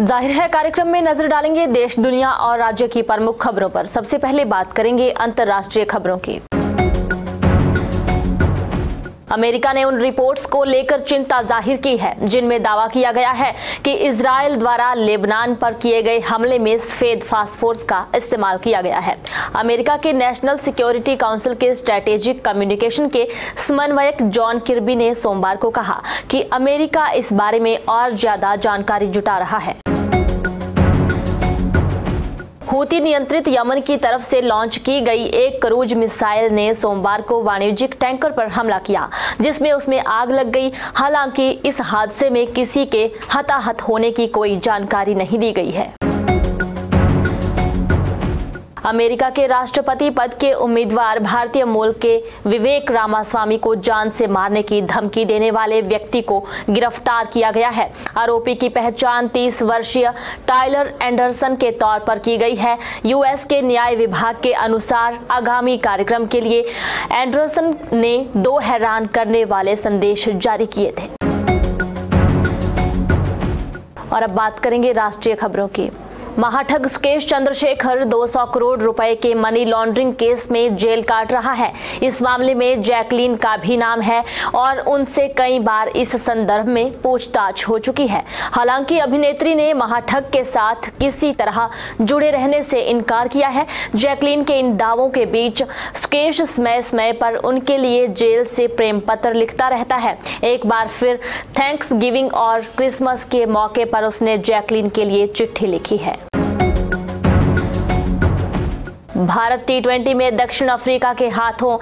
ज़ाहिर है, कार्यक्रम में नज़र डालेंगे देश, दुनिया और राज्य की प्रमुख खबरों पर। सबसे पहले बात करेंगे अंतर्राष्ट्रीय खबरों की। अमेरिका ने उन रिपोर्ट्स को लेकर चिंता ज़ाहिर की है, जिनमें दावा किया गया है कि इसराइल द्वारा लेबनान पर किए गए हमले में सफ़ेद फास्फोर्स का इस्तेमाल किया गया है। अमेरिका के नेशनल सिक्योरिटी काउंसिल के स्ट्रेटेजिक कम्युनिकेशन के समन्वयक जॉन किर्बी ने सोमवार को कहा कि अमेरिका इस बारे में और ज़्यादा जानकारी जुटा रहा है। हूती नियंत्रित यमन की तरफ़ से लॉन्च की गई एक क्रूज मिसाइल ने सोमवार को वाणिज्यिक टैंकर पर हमला किया, जिसमें उसमें आग लग गई। हालाँकि इस हादसे में किसी के हताहत होने की कोई जानकारी नहीं दी गई है। अमेरिका के राष्ट्रपति पद के उम्मीदवार भारतीय मूल के विवेक रामास्वामी को जान से मारने की धमकी देने वाले व्यक्ति को गिरफ़्तार किया गया है। आरोपी की पहचान 30 वर्षीय टाइलर एंडरसन के तौर पर की गई है। यूएस के न्याय विभाग के अनुसार आगामी कार्यक्रम के लिए एंडरसन ने दो हैरान करने वाले संदेश जारी किए थे। और अब बात करेंगे राष्ट्रीय खबरों की। महाठग सुकेश चंद्रशेखर 200 करोड़ रुपए के मनी लॉन्ड्रिंग केस में जेल काट रहा है। इस मामले में जैकलीन का भी नाम है और उनसे कई बार इस संदर्भ में पूछताछ हो चुकी है। हालाँकि अभिनेत्री ने महाठग के साथ किसी तरह जुड़े रहने से इनकार किया है। जैकलीन के इन दावों के बीच सुकेश समय समय पर उनके लिए जेल से प्रेम पत्र लिखता रहता है। एक बार फिर थैंक्स गिविंग और क्रिसमस के मौके पर उसने जैकलीन के लिए चिट्ठी लिखी है। भारत टी में दक्षिण अफ्रीका के हाथों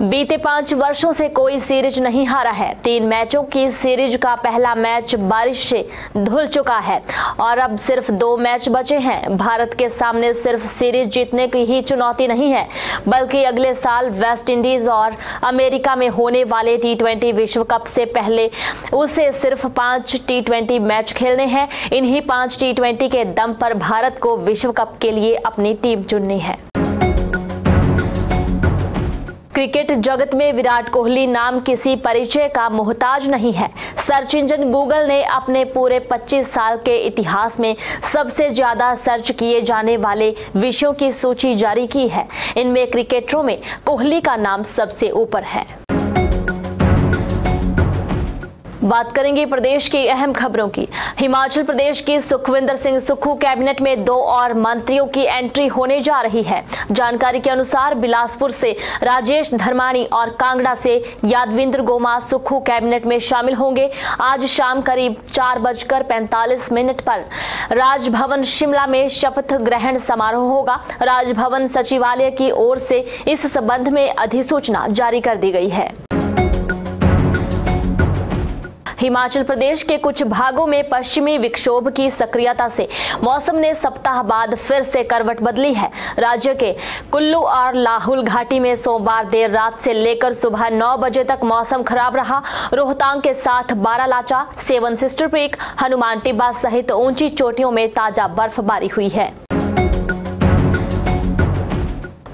बीते पाँच वर्षों से कोई सीरीज़ नहीं हारा है। तीन मैचों की सीरीज़ का पहला मैच बारिश से धुल चुका है और अब सिर्फ़ दो मैच बचे हैं। भारत के सामने सिर्फ़ सीरीज़ जीतने की ही चुनौती नहीं है, बल्कि अगले साल वेस्ट इंडीज और अमेरिका में होने वाले टी विश्व कप से पहले उसे सिर्फ़ पाँच टी मैच खेलने हैं। इन्हीं पाँच टी के दम पर भारत को विश्व कप के लिए अपनी टीम चुननी है। क्रिकेट जगत में विराट कोहली नाम किसी परिचय का मोहताज नहीं है। सर्च इंजन गूगल ने अपने पूरे 25 साल के इतिहास में सबसे ज़्यादा सर्च किए जाने वाले विषयों की सूची जारी की है। इनमें क्रिकेटरों में कोहली का नाम सबसे ऊपर है। बात करेंगे प्रदेश की अहम खबरों की। हिमाचल प्रदेश की सुखविंदर सिंह सुक्खू कैबिनेट में दो और मंत्रियों की एंट्री होने जा रही है। जानकारी के अनुसार बिलासपुर से राजेश धर्माणी और कांगड़ा से यादविंद्र गोमा सुक्खू कैबिनेट में शामिल होंगे। आज शाम करीब चार बजकर पैंतालीस मिनट पर राजभवन शिमला में शपथ ग्रहण समारोह होगा। राजभवन सचिवालय की ओर से इस संबंध में अधिसूचना जारी कर दी गई है। हिमाचल प्रदेश के कुछ भागों में पश्चिमी विक्षोभ की सक्रियता से मौसम ने सप्ताह बाद फिर से करवट बदली है। राज्य के कुल्लू और लाहौल घाटी में सोमवार देर रात से लेकर सुबह नौ बजे तक मौसम खराब रहा। रोहतांग के साथ Baralacha, seven sister peak, Hanuman Tibba सहित ऊँची चोटियों में ताज़ा बर्फबारी हुई है।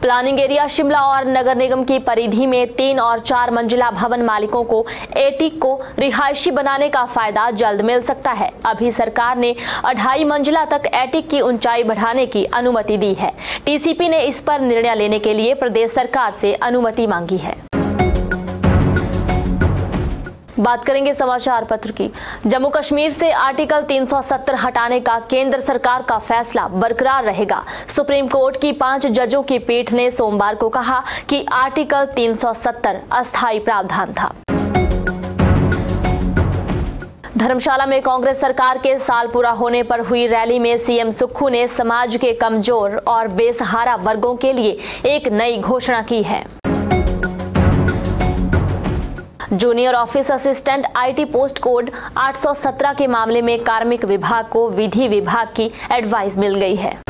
प्लानिंग एरिया शिमला और नगर निगम की परिधि में तीन और चार मंजिला भवन मालिकों को एटिक को रिहायशी बनाने का फ़ायदा जल्द मिल सकता है। अभी सरकार ने अढ़ाई मंजिला तक एटिक की ऊंचाई बढ़ाने की अनुमति दी है। टीसीपी ने इस पर निर्णय लेने के लिए प्रदेश सरकार से अनुमति मांगी है। बात करेंगे समाचार पत्र की। जम्मू कश्मीर से आर्टिकल 370 हटाने का केंद्र सरकार का फैसला बरकरार रहेगा। सुप्रीम कोर्ट की पाँच जजों की पीठ ने सोमवार को कहा कि आर्टिकल 370 अस्थायी प्रावधान था। धर्मशाला में कांग्रेस सरकार के साल पूरा होने पर हुई रैली में सीएम सुक्खू ने समाज के कमज़ोर और बेसहारा वर्गों के लिए एक नई घोषणा की है। Junior office assistant, IT post code 817 के मामले में कार्मिक विभाग को विधि विभाग की एडवाइस मिल गई है।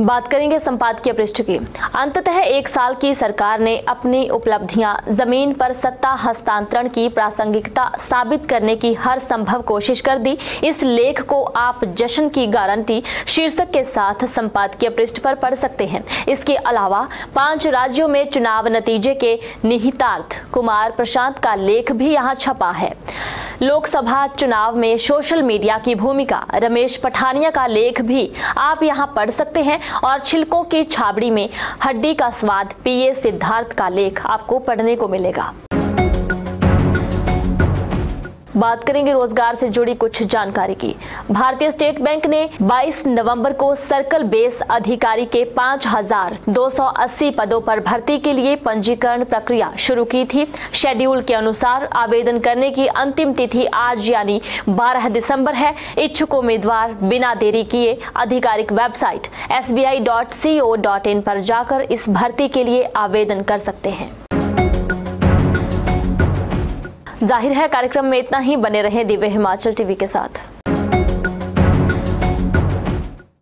बात करेंगे संपादकीय पृष्ठ की। अंततः एक साल की सरकार ने अपनी उपलब्धियाँ ज़मीन पर सत्ता हस्तांतरण की प्रासंगिकता साबित करने की हर संभव कोशिश कर दी। इस लेख को आप जश्न की गारंटी शीर्षक के साथ संपादकीय पृष्ठ पर पढ़ सकते हैं। इसके अलावा पाँच राज्यों में चुनाव नतीजे के निहितार्थ कुमार प्रशांत का लेख भी यहाँ छपा है। लोकसभा चुनाव में सोशल मीडिया की भूमिका, रमेश पठानिया का लेख भी आप यहाँ पढ़ सकते हैं। और छिलकों की छाबड़ी में हड्डी का स्वाद, पीए सिद्धार्थ का लेख आपको पढ़ने को मिलेगा। बात करेंगे रोज़गार से जुड़ी कुछ जानकारी की। भारतीय स्टेट बैंक ने 22 नवंबर को सर्कल बेस अधिकारी के 5,280 पदों पर भर्ती के लिए पंजीकरण प्रक्रिया शुरू की थी। शेड्यूल के अनुसार आवेदन करने की अंतिम तिथि आज यानी 12 दिसंबर है। इच्छुक उम्मीदवार बिना देरी किए आधिकारिक वेबसाइट एस पर जाकर इस भर्ती के लिए आवेदन कर सकते हैं। ज़ाहिर है कार्यक्रम में इतना ही बने रहे दिव्य हिमाचल टीवी के साथ।